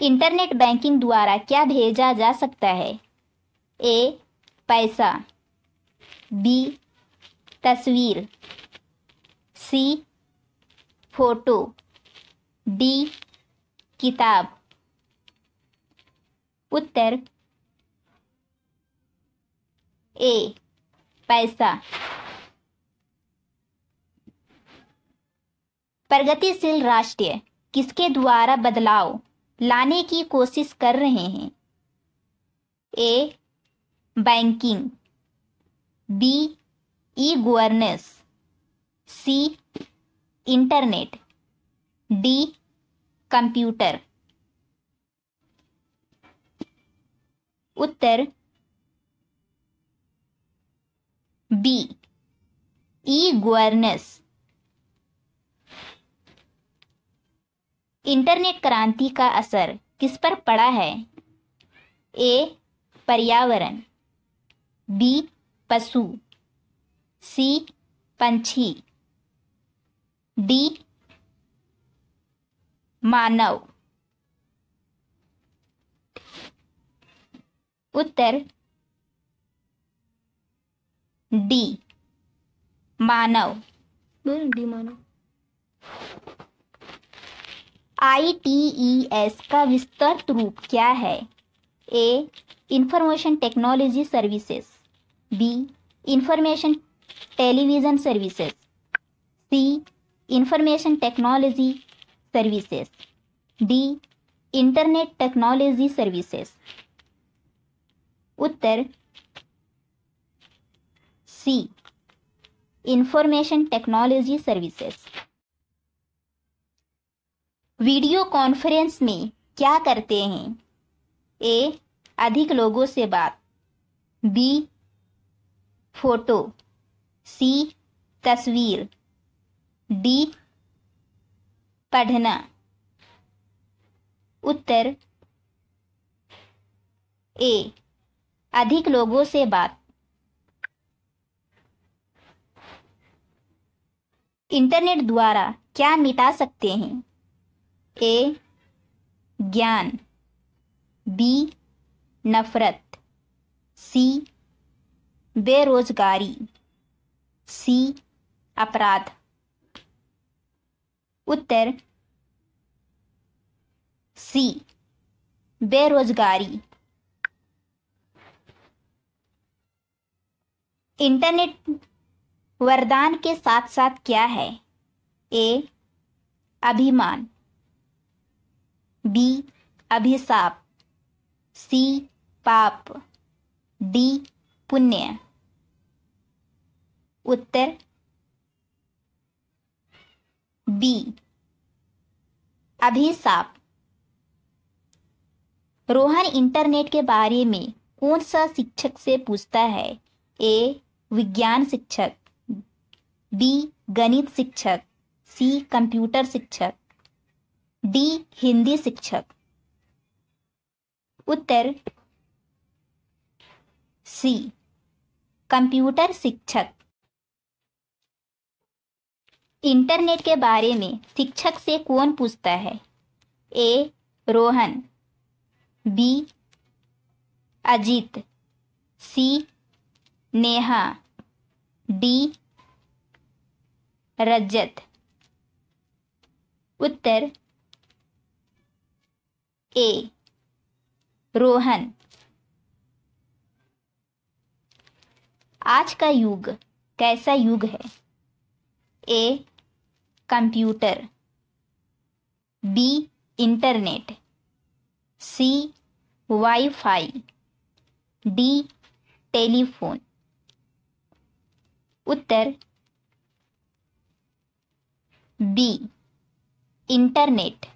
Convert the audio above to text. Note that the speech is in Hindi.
इंटरनेट बैंकिंग द्वारा क्या भेजा जा सकता है? ए, पैसा। बी, तस्वीर। सी, फ़ोटो। डी, किताब। उत्तर। ए, पैसा। प्रगतिशील राष्ट्र, किसके द्वारा बदलाव? लाने की कोशिश कर रहे हैं। A banking B E governance C internet D computer Uttar B E governance internet क्रांति का असर किस पर पड़ा है? ए, पर्यावरण, बी, पशु, सी, पंछी, डी, मानव। उत्तर, डी, मानव। डी, मानव। आई टी ई एस का विस्तृत रूप क्या है? A information technology services B information television services C information technology services D internet technology services Uttar C information technology services video conference में क्या करते हैं? ए, अधिक लोगों से बात। B, photo. सी, तस्वीर। डी, पढ़ना। उत्तर। ए, अधिक लोगों से बात। इंटरनेट द्वारा क्या मिटा सकते हैं? ए, ज्ञान, बी, नफरत, सी, बेरोजगारी, सी, अपराध। उत्तर, सी, बेरोजगारी। इंटरनेट वरदान के साथ साथ क्या है? ए, अभिमान। बी, अभिशाप। सी, पाप। डी, पुण्य। उत्तर? बी, अभिशाप। रोहन इंटरनेट के बारे में कौन सा शिक्षक से पूछता है? ए, विज्ञान शिक्षक। बी, गणित शिक्षक। सी, कंप्यूटर शिक्षक। डी, हिंदी शिक्षक। उत्तर, सी, कंप्यूटर शिक्षक। इंटरनेट के बारे में शिक्षक से कौन पूछता है? A, Rohan. B, Ajit. C, Neha. D, Rajat. Uttar A Rohan. आज का युग कैसा युग है? A computer. B internet. C wifi. D telephone. Uttar. B internet.